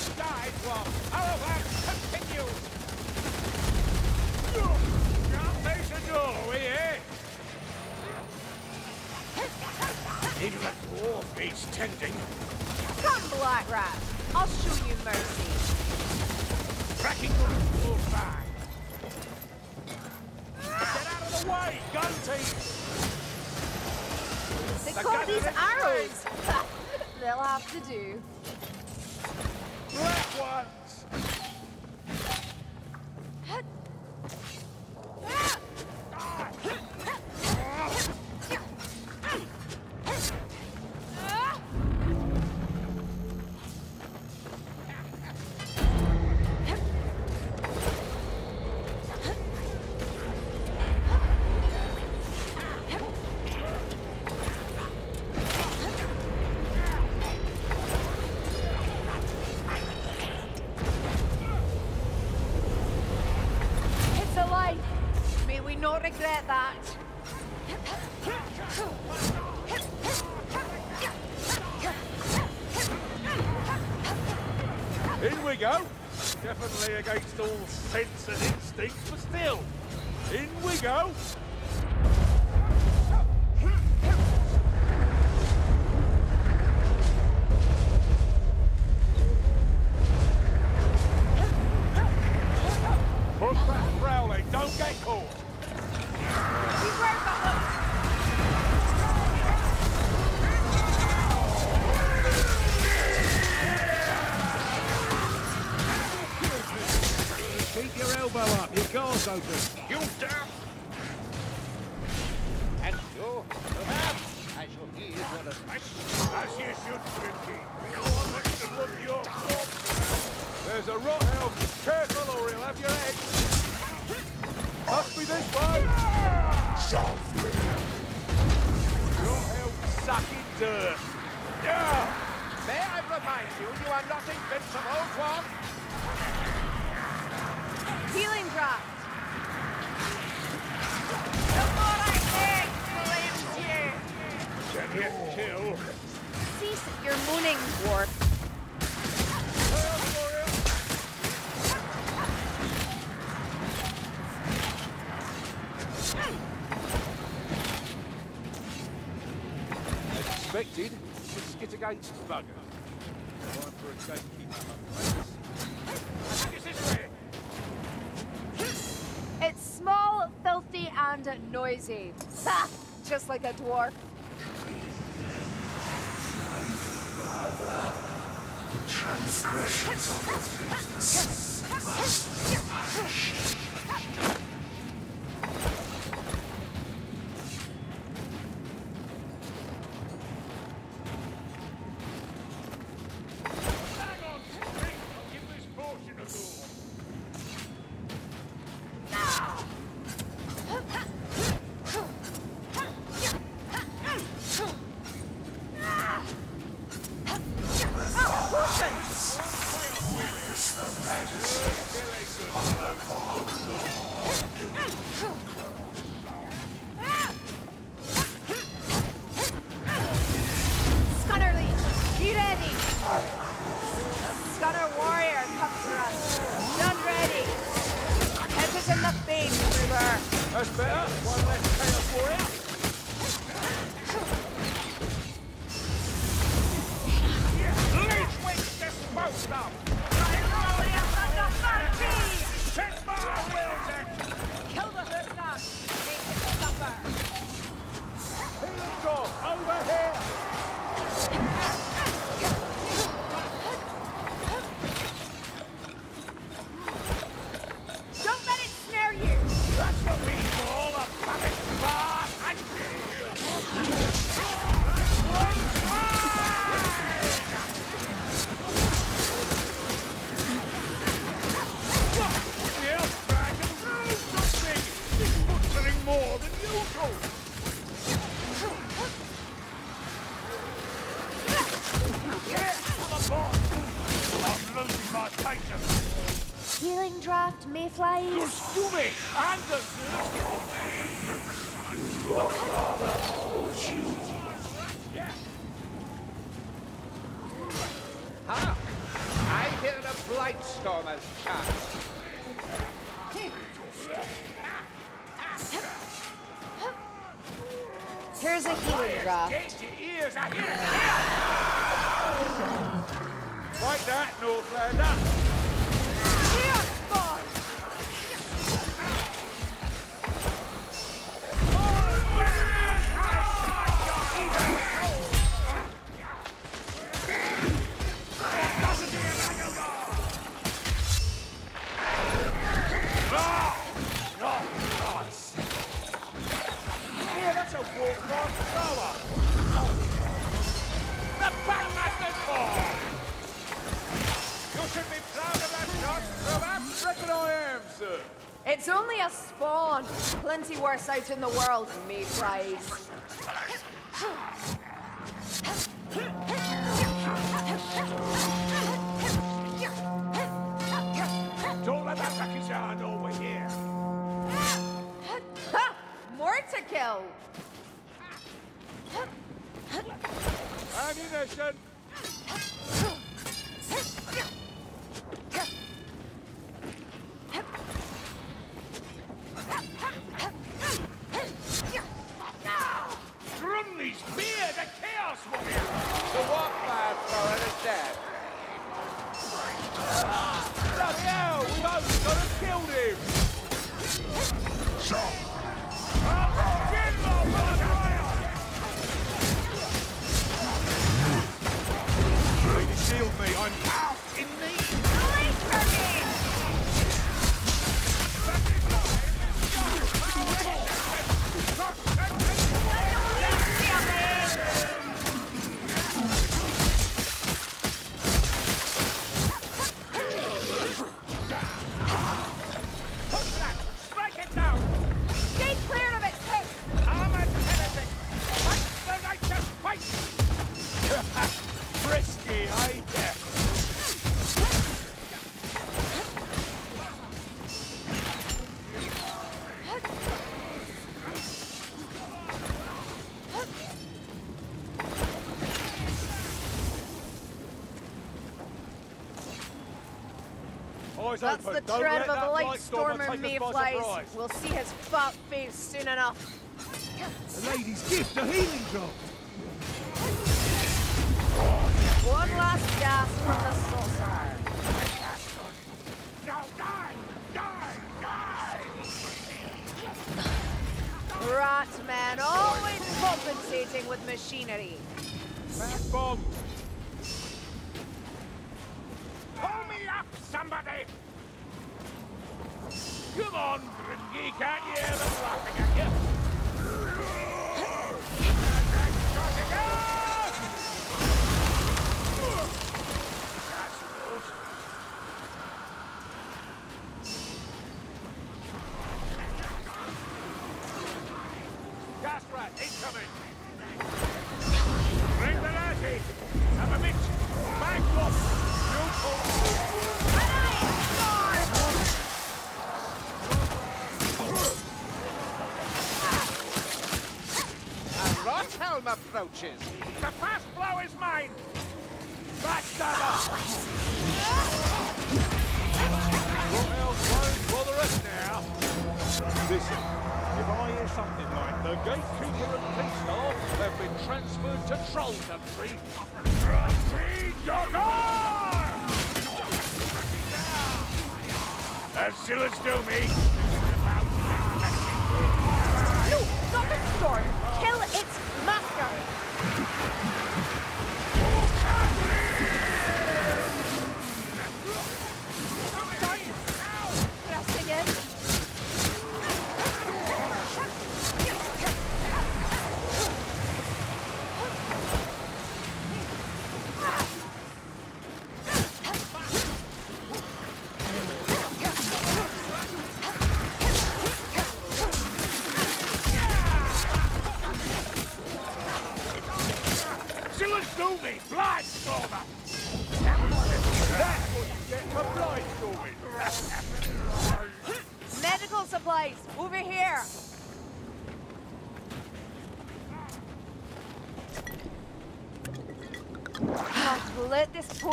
just died, One. Our continues. Can't face a doorway, eh? Even the dwarf needs tending. Come, Black I'll show you mercy. Cracking the dwarf back. Get out of the way, gun team! They The call these arrows. They'll have to do. Black not regret that. In we go! Definitely against all sense and instinct, but still, in we go! Push back, Crowley, don't get caught! Beware, Butler. Keep your elbow up, your guard's open. You damn! And you, perhaps, I shall heed your advice. As dirt. Yeah. May I remind you, you are not invincible, Dwarf? Healing. The more I take, the less you. Can hit kill. Cease your moaning, dwarf. Expected, it's skit against the bugger. Time for a gatekeeper. This is way. It's small, filthy, and noisy. Ha! Just like a dwarf. Hang losing. Healing draft, mayflies. You're scummy and a Ah, I hear Stormer's chance. Here's a healing draft. Get your ears out here! Like that, Northlander! Plenty in the world, mayflies. Don't let that back his hand over here! Ha! More to kill. Ammunition! Eyes That's open. the tread of a that light stormer mayflies. We'll see his fat face soon enough. The lady's gift, a healing drop. One last gasp from the sorcerer. Now die! Die! Die! Rat man, always compensating with machinery. Man bomb! Come on, Gringy, can't you hear them laughing at you? Approaches. The fast blow is mine! Backstabber! What else won't bother us now? Listen, if I hear something like the gatekeeper and police staff have been transferred to Troll Country, Jogger! As still as do me,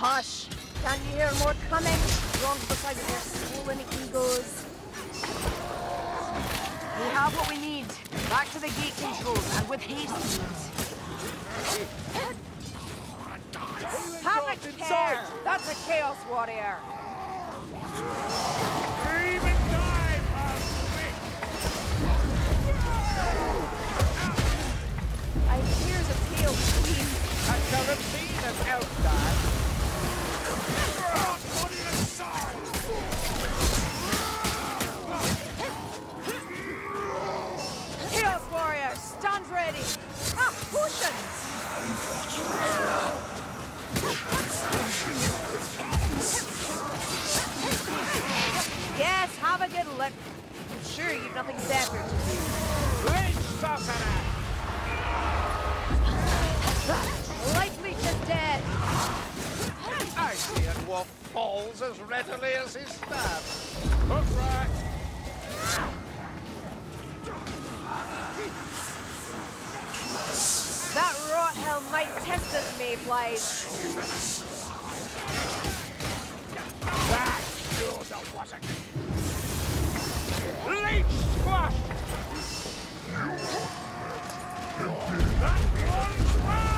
Hush! Can't you hear more coming? Wrong beside their swollen egos. We have what we need. Back to the gate controls, and with haste. Have a care! That's a Chaos Warrior! Even I hear the tail scream. I shall have seen an elf Yes, have a good look. I'm sure you've nothing better to do. Sasana! Light Leech dead. I see a dwarf falls as readily as he stands. Hook right. That rot hell might test us, Mayflies. That yours wasn't. Leech squash! That one's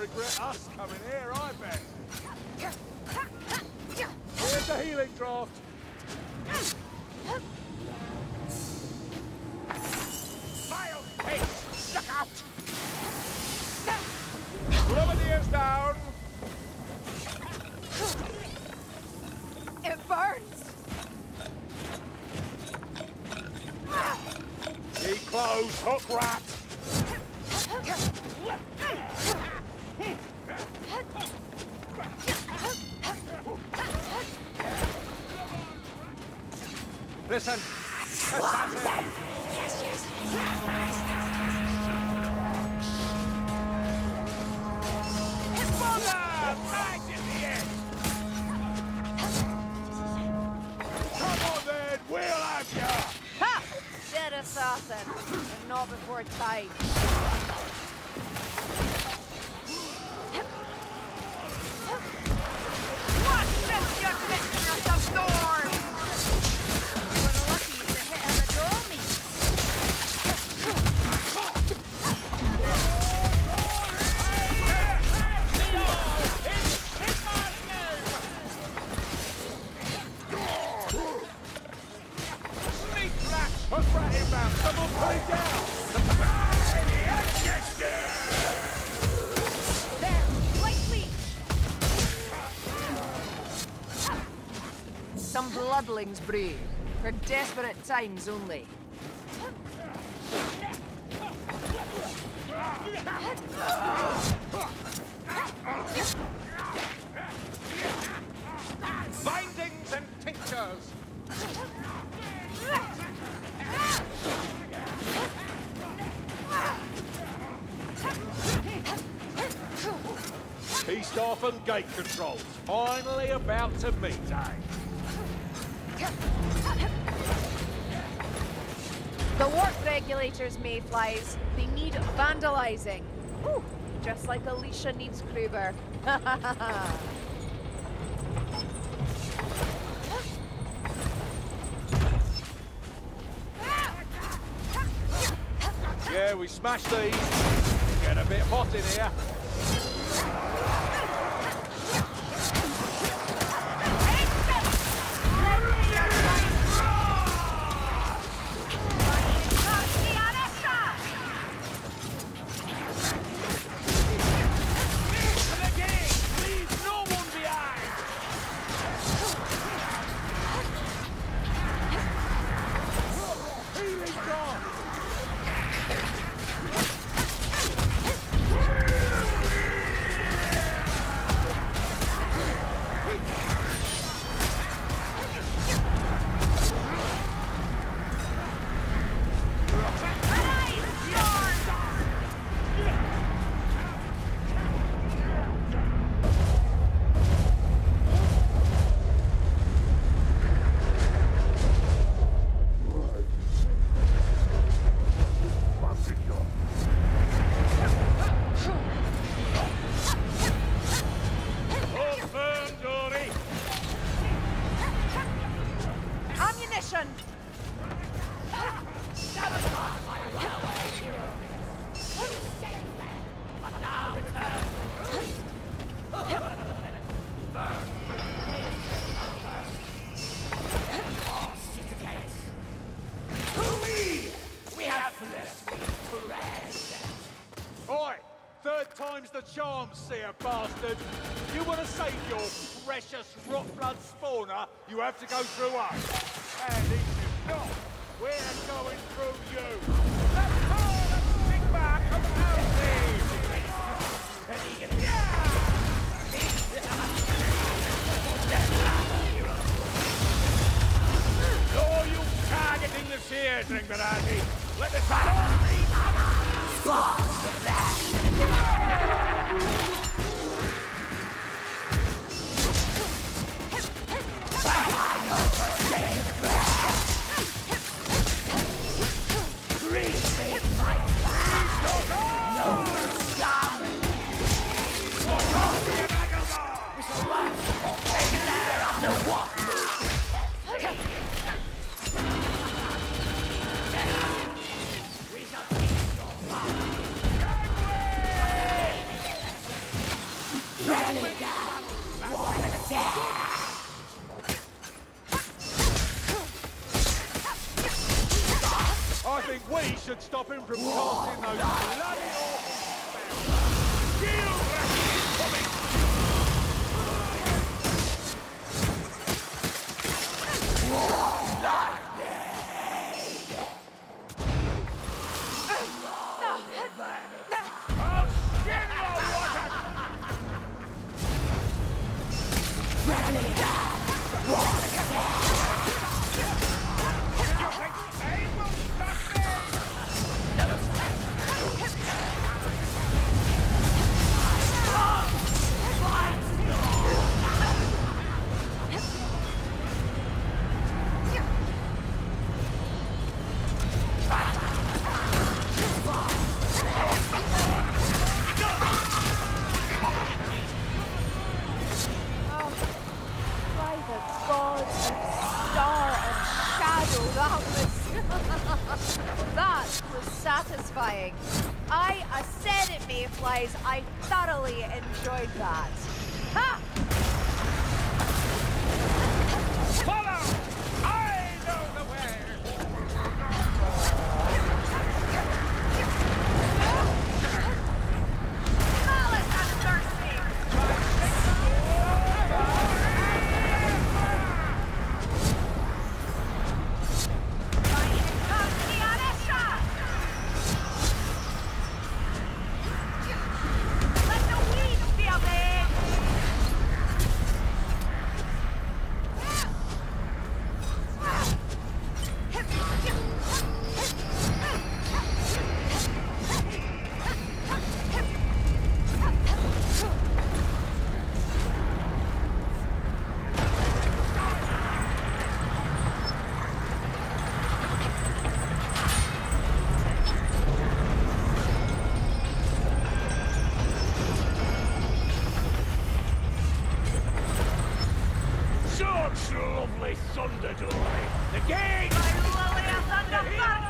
regret us coming here, I bet. Here's the healing draft. Vile pace! Look out! Ears down! It burns. Keep close, hook rat! Listen, Mother! Right in the end! Come on then, we'll have ya! Ha! Dead assassin. And not before time. Bloodlings. For desperate times only. bindings and tinctures. Peace off and gate controls. Finally about to meet, eh? Regulators, mayflies, they need vandalizing. Ooh, just like Alicia needs Kruber. Yeah, we smashed these. Get a bit hot in here. Time's the charm, seer bastard! You want to save your precious rot blood spawner, you have to go through us. And if you not, we're going through you. Let's Oh, you targeting the seer! Let the battle I should stop him from casting those bloody awful the gang! Hasten